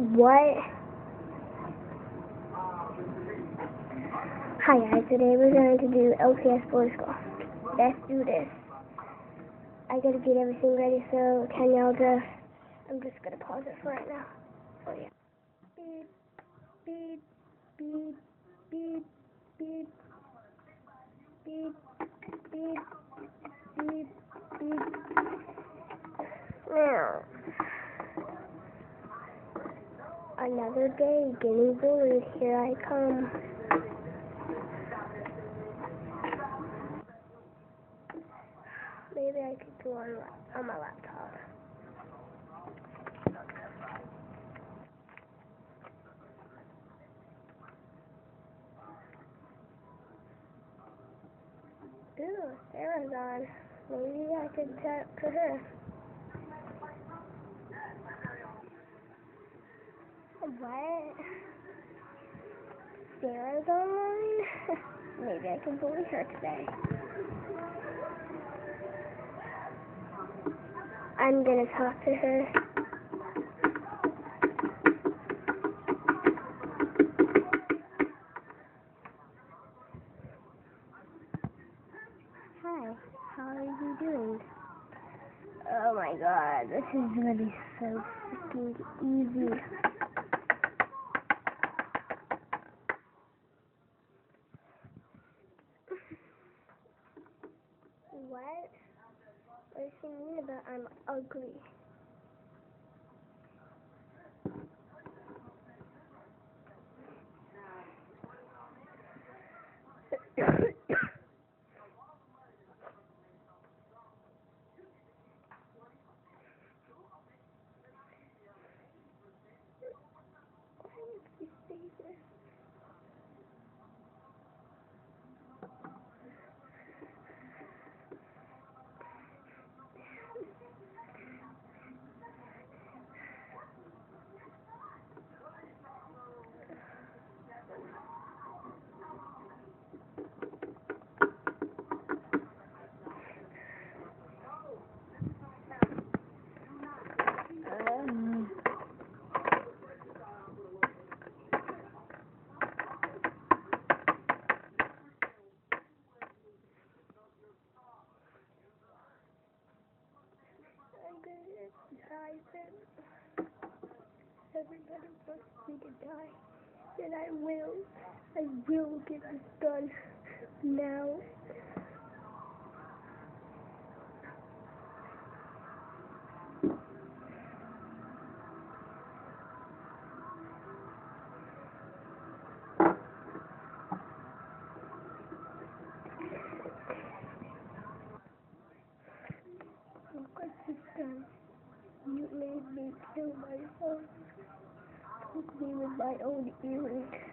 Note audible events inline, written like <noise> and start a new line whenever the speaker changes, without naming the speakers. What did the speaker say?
What? Hi guys, today we're going to do LPS Boys Golf. Let's do this. I gotta get everything ready, so can y'all just... I'm just gonna pause it for right now. So yeah. Beep, beep, beep, beep, beep, beep, beep, beep, beep. Now. Another day guinea bullied. Here I come. Maybe I could go on, on my laptop. Ooh, Sarah's on. Maybe I could talk to her. What? Sarah's online? <laughs> Maybe I can bully her today. I'm gonna talk to her. Hi, how are you doing? Oh my god, this is gonna be so freaking easy. singing that I'm ugly. <coughs> Die then. Everybody wants me to die. And I will. I will get this done. Now. Look what you've done. You made me kill myself. With my own earring.